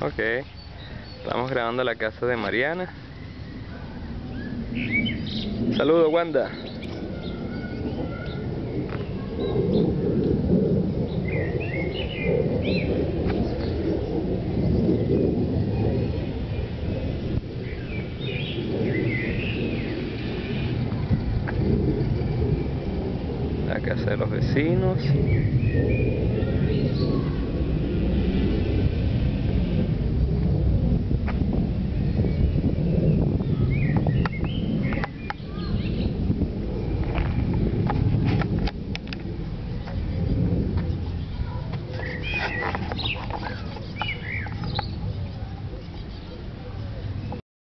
Ok. Estamos grabando la casa de Mariana. Saludos, Wanda. La casa de los vecinos.